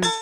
welcome.